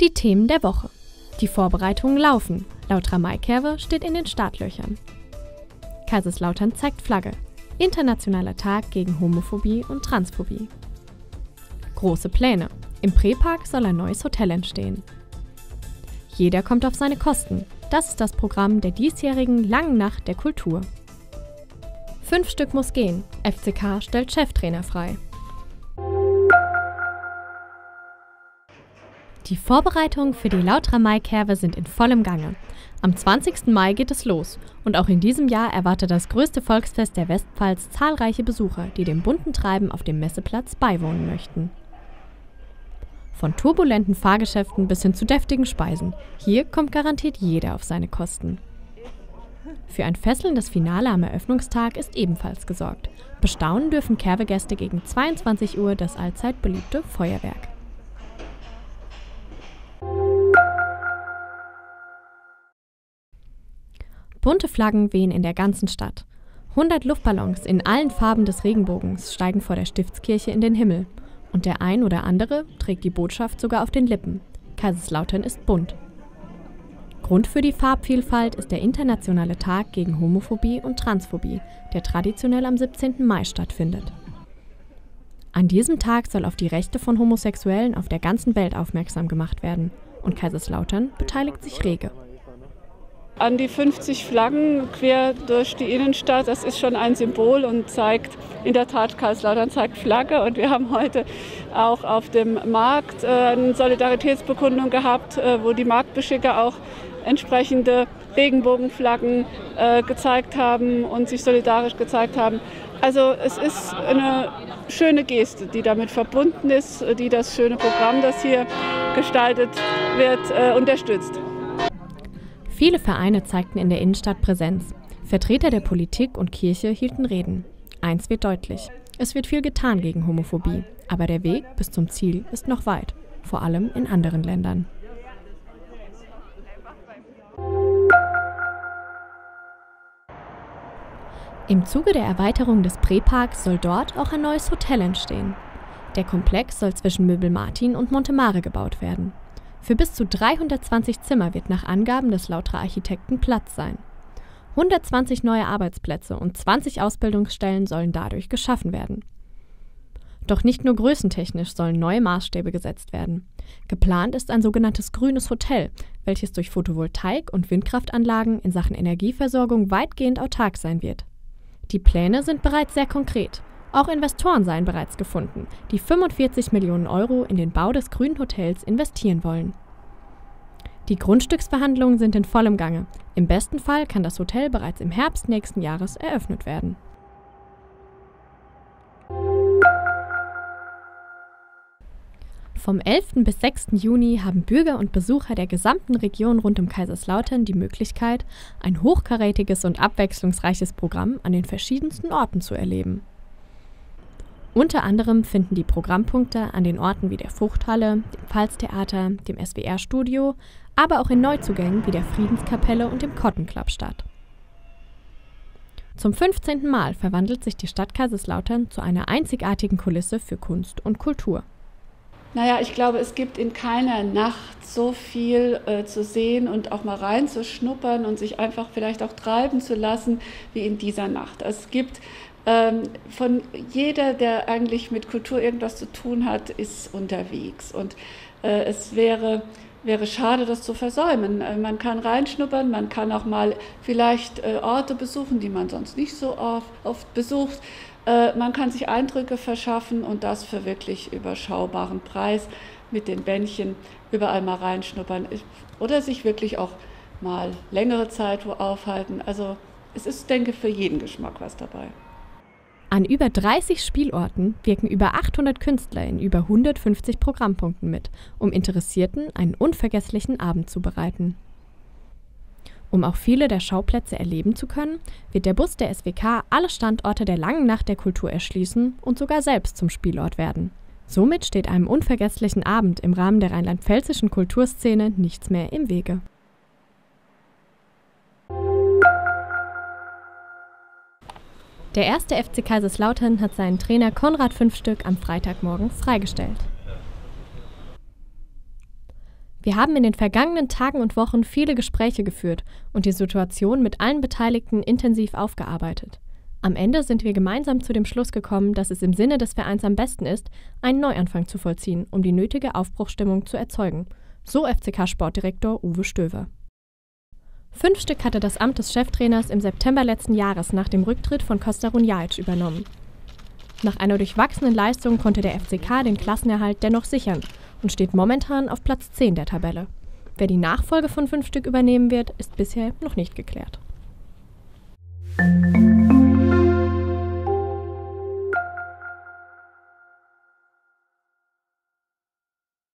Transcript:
Die Themen der Woche. Die Vorbereitungen laufen. Lautra Maikerwe steht in den Startlöchern. Kaiserslautern zeigt Flagge. Internationaler Tag gegen Homophobie und Transphobie. Große Pläne. Im Prepark soll ein neues Hotel entstehen. Jeder kommt auf seine Kosten. Das ist das Programm der diesjährigen Langen Nacht der Kultur. Fünf Stück muss gehen. FCK stellt Cheftrainer frei. Die Vorbereitungen für die Lautra Maikerwe sind in vollem Gange. Am 20. Mai geht es los und auch in diesem Jahr erwartet das größte Volksfest der Westpfalz zahlreiche Besucher, die dem bunten Treiben auf dem Messeplatz beiwohnen möchten. Von turbulenten Fahrgeschäften bis hin zu deftigen Speisen. Hier kommt garantiert jeder auf seine Kosten. Für ein fesselndes Finale am Eröffnungstag ist ebenfalls gesorgt. Bestaunen dürfen Kerwe-Gäste gegen 22 Uhr das allzeit beliebte Feuerwerk. Bunte Flaggen wehen in der ganzen Stadt. 100 Luftballons in allen Farben des Regenbogens steigen vor der Stiftskirche in den Himmel. Und der ein oder andere trägt die Botschaft sogar auf den Lippen. Kaiserslautern ist bunt. Grund für die Farbvielfalt ist der Internationale Tag gegen Homophobie und Transphobie, der traditionell am 17. Mai stattfindet. An diesem Tag soll auf die Rechte von Homosexuellen auf der ganzen Welt aufmerksam gemacht werden. Und Kaiserslautern beteiligt sich rege an die 50 Flaggen quer durch die Innenstadt. Das ist schon ein Symbol und zeigt, in der Tat, Karlslautern zeigt Flagge. Und wir haben heute auch auf dem Markt äh, eine Solidaritätsbekundung gehabt, äh, wo die Marktbeschicker auch entsprechende Regenbogenflaggen äh, gezeigt haben und sich solidarisch gezeigt haben. Also es ist eine schöne Geste, die damit verbunden ist, die das schöne Programm, das hier gestaltet wird, unterstützt. Viele Vereine zeigten in der Innenstadt Präsenz. Vertreter der Politik und Kirche hielten Reden. Eins wird deutlich. Es wird viel getan gegen Homophobie, aber der Weg bis zum Ziel ist noch weit, vor allem in anderen Ländern. Im Zuge der Erweiterung des Preparks soll dort auch ein neues Hotel entstehen. Der Komplex soll zwischen Möbel Martin und Montemare gebaut werden. Für bis zu 320 Zimmer wird nach Angaben des Lautra Architekten Platz sein. 120 neue Arbeitsplätze und 20 Ausbildungsstellen sollen dadurch geschaffen werden. Doch nicht nur größentechnisch sollen neue Maßstäbe gesetzt werden. Geplant ist ein sogenanntes grünes Hotel, welches durch Photovoltaik- und Windkraftanlagen in Sachen Energieversorgung weitgehend autark sein wird. Die Pläne sind bereits sehr konkret. Auch Investoren seien bereits gefunden, die 45 Millionen Euro in den Bau des Grünen Hotels investieren wollen. Die Grundstücksverhandlungen sind in vollem Gange. Im besten Fall kann das Hotel bereits im Herbst nächsten Jahres eröffnet werden. Vom 11. bis 6. Juni haben Bürger und Besucher der gesamten Region rund um Kaiserslautern die Möglichkeit, ein hochkarätiges und abwechslungsreiches Programm an den verschiedensten Orten zu erleben. Unter anderem finden die Programmpunkte an den Orten wie der Fruchthalle, dem Pfalztheater, dem SWR-Studio, aber auch in Neuzugängen wie der Friedenskapelle und dem Cotton Club statt. Zum 15. Mal verwandelt sich die Stadt Kaiserslautern zu einer einzigartigen Kulisse für Kunst und Kultur. Naja, ich glaube, es gibt in keiner Nacht so viel äh, zu sehen und auch mal reinzuschnuppern und sich einfach vielleicht auch treiben zu lassen wie in dieser Nacht. Es gibt von jeder, der eigentlich mit Kultur irgendwas zu tun hat, ist unterwegs. Und äh, es wäre, wäre schade, das zu versäumen. Äh, man kann reinschnuppern, man kann auch mal vielleicht äh, Orte besuchen, die man sonst nicht so oft, besucht. Man kann sich Eindrücke verschaffen und das für wirklich überschaubaren Preis mit den Bändchen überall mal reinschnuppern oder sich wirklich auch mal längere Zeit wo aufhalten. Also es ist, denke ich, für jeden Geschmack was dabei. An über 30 Spielorten wirken über 800 Künstler in über 150 Programmpunkten mit, um Interessierten einen unvergesslichen Abend zu bereiten. Um auch viele der Schauplätze erleben zu können, wird der Bus der SWK alle Standorte der langen Nacht der Kultur erschließen und sogar selbst zum Spielort werden. Somit steht einem unvergesslichen Abend im Rahmen der rheinland-pfälzischen Kulturszene nichts mehr im Wege. Der erste FC Kaiserslautern hat seinen Trainer Konrad Fünfstück am Freitagmorgen freigestellt. Wir haben in den vergangenen Tagen und Wochen viele Gespräche geführt und die Situation mit allen Beteiligten intensiv aufgearbeitet. Am Ende sind wir gemeinsam zu dem Schluss gekommen, dass es im Sinne des Vereins am besten ist, einen Neuanfang zu vollziehen, um die nötige Aufbruchstimmung zu erzeugen. So FCK-Sportdirektor Uwe Stöver. Fünf Stück hatte das Amt des Cheftrainers im September letzten Jahres nach dem Rücktritt von Costa Runjaic übernommen. Nach einer durchwachsenen Leistung konnte der FCK den Klassenerhalt dennoch sichern und steht momentan auf Platz 10 der Tabelle. Wer die Nachfolge von fünf Stück übernehmen wird, ist bisher noch nicht geklärt.